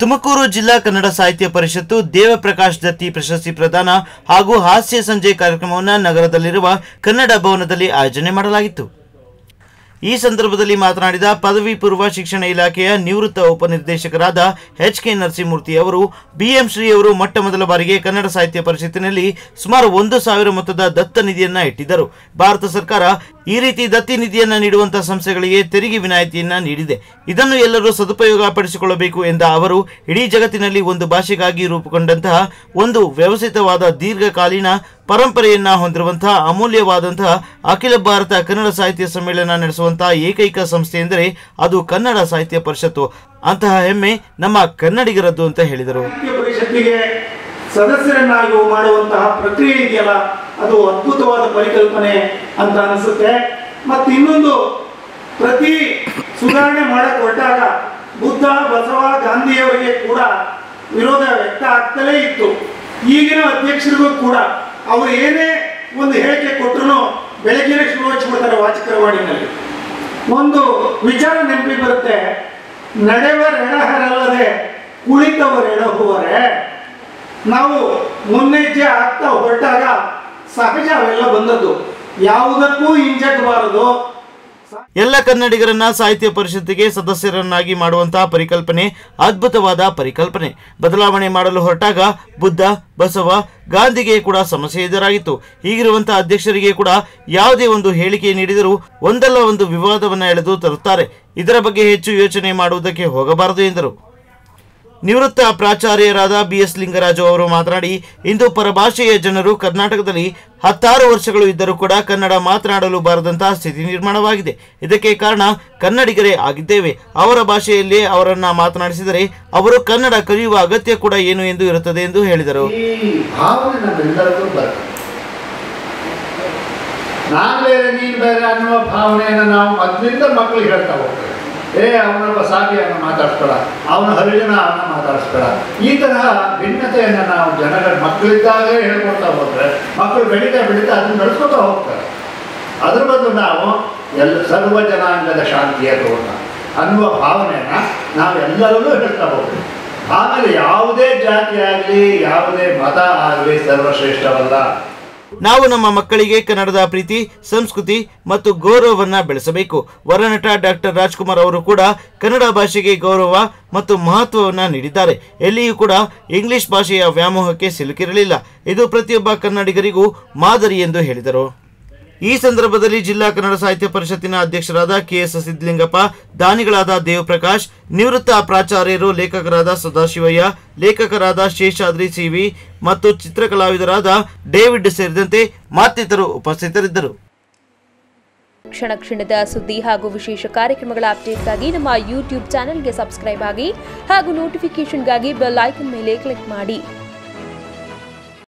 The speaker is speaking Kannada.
ತುಮಕೂರು ಜಿಲ್ಲಾ ಕನ್ನಡ ಸಾಹಿತ್ಯ ಪರಿಷತ್ತು ದೇವಪ್ರಕಾಶ್ ದತ್ತಿ ಪ್ರಶಸ್ತಿ ಪ್ರದಾನ ಹಾಗೂ ಹಾಸ್ಯ ಸಂಜೆ ಕಾರ್ಯಕ್ರಮವನ್ನು ನಗರದಲ್ಲಿರುವ ಕನ್ನಡ ಭವನದಲ್ಲಿ ಆಯೋಜನೆ ಮಾಡಲಾಗಿತ್ತು. ಈ ಸಂದರ್ಭದಲ್ಲಿ ಮಾತನಾಡಿದ ಪದವಿ ಪೂರ್ವ ಶಿಕ್ಷಣ ಇಲಾಖೆಯ ನಿವೃತ್ತ ಉಪನಿರ್ದೇಶಕರಾದ ಎಚ್ ಕೆ ನರಸಿಂಹಮೂರ್ತಿ ಅವರು ಬಿಎಂ ಶ್ರೀ ಅವರು ಮೊಟ್ಟ ಮೊದಲ ಬಾರಿಗೆ ಕನ್ನಡ ಸಾಹಿತ್ಯ ಪರಿಷತ್ತಿನಲ್ಲಿ ಸುಮಾರು ಒಂದು ಸಾವಿರ ಮೊತ್ತದ ದತ್ತ ನಿಧಿಯನ್ನ ಇಟ್ಟಿದ್ದರು. ಭಾರತ ಸರ್ಕಾರ ಈ ರೀತಿ ದತ್ತಿ ನಿಧಿಯನ್ನ ನೀಡುವಂತಹ ಸಂಸ್ಥೆಗಳಿಗೆ ತೆರಿಗೆ ವಿನಾಯಿತಿಯನ್ನ ನೀಡಿದೆ. ಇದನ್ನು ಎಲ್ಲರೂ ಸದುಪಯೋಗ ಪಡಿಸಿಕೊಳ್ಳಬೇಕು ಎಂದ ಅವರು, ಇಡೀ ಜಗತ್ತಿನಲ್ಲಿ ಒಂದು ಭಾಷೆಗಾಗಿ ರೂಪುಗೊಂಡಂತಹ ಒಂದು ವ್ಯವಸ್ಥಿತವಾದ ದೀರ್ಘಕಾಲೀನ ಪರಂಪರೆಯನ್ನ ಹೊಂದಿರುವಂತಹ ಅಮೂಲ್ಯವಾದಂತಹ ಅಖಿಲ ಭಾರತ ಕನ್ನಡ ಸಾಹಿತ್ಯ ಸಮ್ಮೇಳನ ನಡೆಸುವಂತಹ ಏಕೈಕ ಸಂಸ್ಥೆ ಎಂದರೆ ಅದು ಕನ್ನಡ ಸಾಹಿತ್ಯ ಪರಿಷತ್ತು. ಅಂತಹ ಹೆಮ್ಮೆ ನಮ್ಮ ಕನ್ನಡಿಗರದ್ದು ಅಂತ ಹೇಳಿದರು. ಸದಸ್ಯರನ್ನಾಗಿ ಮಾಡುವಂತಹ ಪ್ರಕ್ರಿಯೆ ಇದೆಯಲ್ಲ, ಅದು ಅದ್ಭುತವಾದ ಪರಿಕಲ್ಪನೆ ಅಂತ ಅನಿಸುತ್ತೆ. ಮತ್ತೆ ಇನ್ನೊಂದು, ಪ್ರತಿ ಸುಧಾರಣೆ ಮಾಡಕ್ಕೆ ಹೊರಟಾಗ ಬುದ್ಧ, ಬಸವ, ಗಾಂಧಿಯವರಿಗೆ ಕೂಡ ವಿರೋಧ ವ್ಯಕ್ತ ಆಗ್ತಲೇ ಇತ್ತು. ಈಗಿನ ಅಧ್ಯಕ್ಷರಿಗೂ ಕೂಡ ಅವರು ಏನೇ ಒಂದು ಹೇಳಿಕೆ ಕೊಟ್ಟರು ಬೆಳಗ್ಗೆನೆ ಶುರು ಹಚ್ಚಿಬಿಡ್ತಾರೆ ವಾಚಕರವಾಣಿನಲ್ಲಿ ಒಂದು ವಿಚಾರ ನೆನಪಿಗೆ ಬರುತ್ತೆ ನಡೆವರೆಡಹರಲ್ಲದೆ ಕುಳಿತವರೆಡಹುವರೆ ನಾವು ಮುನ್ನೆಜ್ಜೆ ಆಗ್ತಾ ಹೊರಟಾಗ ಸಹಜ ಅವೆಲ್ಲ ಬಂದದ್ದು. ಯಾವುದಕ್ಕೂ ಹಿಂಜಕ್ಕಬಾರದು ಎಲ್ಲ ಕನ್ನಡಿಗರನ್ನ ಸಾಹಿತ್ಯ ಪರಿಷತ್ತಿಗೆ ಸದಸ್ಯರನ್ನಾಗಿ ಮಾಡುವಂತಹ ಪರಿಕಲ್ಪನೆ, ಅದ್ಭುತವಾದ ಪರಿಕಲ್ಪನೆ. ಬದಲಾವಣೆ ಮಾಡಲು ಹೊರಟಾಗ ಬುದ್ಧ, ಬಸವ, ಗಾಂಧಿಗೆ ಕೂಡ ಸಮಸ್ಯೆ ಎದುರಾಗಿತ್ತು. ಹೀಗಿರುವಂತಹ ಅಧ್ಯಕ್ಷರಿಗೆ ಕೂಡ ಯಾವುದೇ ಒಂದು ಹೇಳಿಕೆ ನೀಡಿದರೂ ಒಂದಲ್ಲ ಒಂದು ವಿವಾದವನ್ನ ಎಳೆದು ತರುತ್ತಾರೆ. ಇದರ ಬಗ್ಗೆ ಹೆಚ್ಚು ಯೋಚನೆ ಮಾಡುವುದಕ್ಕೆ ಹೋಗಬಾರದು ಎಂದರು. ನಿವೃತ್ತ ಪ್ರಾಚಾರ್ಯರಾದ ಬಿ ಎಸ್ ಲಿಂಗರಾಜು ಅವರು ಮಾತನಾಡಿ, ಇಂದು ಪರಭಾಷೆಯ ಜನರು ಕರ್ನಾಟಕದಲ್ಲಿ ಹತ್ತಾರು ವರ್ಷಗಳು ಇದ್ದರೂ ಕೂಡ ಕನ್ನಡ ಮಾತನಾಡಲು ಬಾರದಂತಹ ಸ್ಥಿತಿ ನಿರ್ಮಾಣವಾಗಿದೆ. ಇದಕ್ಕೆ ಕಾರಣ ಕನ್ನಡಿಗರೇ ಆಗಿದ್ದೇವೆ. ಅವರ ಭಾಷೆಯಲ್ಲೇ ಅವರನ್ನ ಮಾತನಾಡಿಸಿದರೆ ಅವರು ಕನ್ನಡ ಕಲಿಯುವ ಅಗತ್ಯ ಕೂಡ ಏನು ಎಂದು ಇರುತ್ತದೆ ಎಂದು ಹೇಳಿದರು. ಭಾವನೆಯನ್ನು ನಾವು ಮೊದಲಿಂದ ಮಕ್ಕಳಿಗೆ ಹೇಳ್ತಾ ಹೋಗ್ತೇವೆ. ಏ, ಅವನೊಬ್ಬ ಸಾಕಿಯನ್ನು ಮಾತಾಡಿಸ್ಬೇಡ. ಅವನ ಹರಿಜನ ಅವನ ಮಾತಾಡಿಸ್ಬೇಡ. ಈ ತರಹ ಭಿನ್ನತೆಯನ್ನು ನಾವು ಜನಗಳ ಮಕ್ಕಳಿದ್ದಾಗಲೇ ಹೇಳ್ಕೊಳ್ತಾ ಹೋದರೆ, ಮಕ್ಕಳು ಬೆಳೀತಾ ಬೆಳೀತಾ ಅದನ್ನು ನಡೆಸ್ಕೊತಾ ಹೋಗ್ತಾರೆ. ಅದ್ರ ಬದಲು ನಾವು ಎಲ್ಲ ಸರ್ವ ಜನಾಂಗದ ಶಾಂತಿಯ ತೋಟ ಅನ್ನುವ ಭಾವನೆಯನ್ನು ನಾವು ಎಲ್ಲರಲ್ಲೂ ಹೇಳ್ತಾ ಹೋಗ್ತೀವಿ. ಆಮೇಲೆ ಯಾವುದೇ ಜಾತಿ ಆಗಲಿ, ಯಾವುದೇ ಮತ ಆಗಲಿ ಸರ್ವಶ್ರೇಷ್ಠವಲ್ಲ. ನಾವು ನಮ್ಮ ಮಕ್ಕಳಿಗೆ ಕನ್ನಡದ ಪ್ರೀತಿ, ಸಂಸ್ಕೃತಿ ಮತ್ತು ಗೌರವವನ್ನ ಬೆಳೆಸಬೇಕು. ವರನಟ ಡಾಕ್ಟರ್ ರಾಜ್ಕುಮಾರ್ ಅವರು ಕೂಡ ಕನ್ನಡ ಭಾಷೆಗೆ ಗೌರವ ಮತ್ತು ಮಹತ್ವವನ್ನ ನೀಡಿದ್ದಾರೆ. ಎಲ್ಲಿಯೂ ಕೂಡ ಇಂಗ್ಲಿಷ್ ಭಾಷೆಯ ವ್ಯಾಮೋಹಕ್ಕೆ ಸಿಲುಕಿರಲಿಲ್ಲ. ಇದು ಪ್ರತಿಯೊಬ್ಬ ಕನ್ನಡಿಗರಿಗೂ ಮಾದರಿ ಎಂದು ಹೇಳಿದರು. ಈ ಸಂದರ್ಭದಲ್ಲಿ ಜಿಲ್ಲಾ ಕನ್ನಡ ಸಾಹಿತ್ಯ ಪರಿಷತ್ತಿನ ಅಧ್ಯಕ್ಷರಾದ ಕೆಎಸ್ ಸಿದ್ದಲಿಂಗಪ್ಪ ದಾನಿಗಳಾದ ದೇವಪ್ರಕಾಶ್, ನಿವೃತ್ತ ಪ್ರಾಚಾರ್ಯರು ಲೇಖಕರಾದ ಸದಾಶಿವಯ್ಯ, ಲೇಖಕರಾದ ಶೇಷಾದ್ರಿ ಸಿವಿ ಮತ್ತು ಚಿತ್ರಕಲಾವಿದರಾದ ಡೇವಿಡ್ ಸೇರಿದಂತೆ ಮತ್ತಿತರರು ಉಪಸ್ಥಿತರಿದ್ದರು. ಕ್ಷಣ ಕ್ಷಣದ ಸುದ್ದಿ ಹಾಗೂ ವಿಶೇಷ ಕಾರ್ಯಕ್ರಮಗಳ ಅಪ್ಡೇಟ್ಗಾಗಿ ನಮ್ಮ ಯೂಟ್ಯೂಬ್ ಚಾನೆಲ್ಗೆ ಸಬ್ಸ್ಕ್ರೈಬ್ ಆಗಿ ಹಾಗೂ ನೋಟಿಫಿಕೇಷನ್ಗಾಗಿ ಬೆಲ್ ಐಕನ್ ಮೇಲೆ ಕ್ಲಿಕ್ ಮಾಡಿ.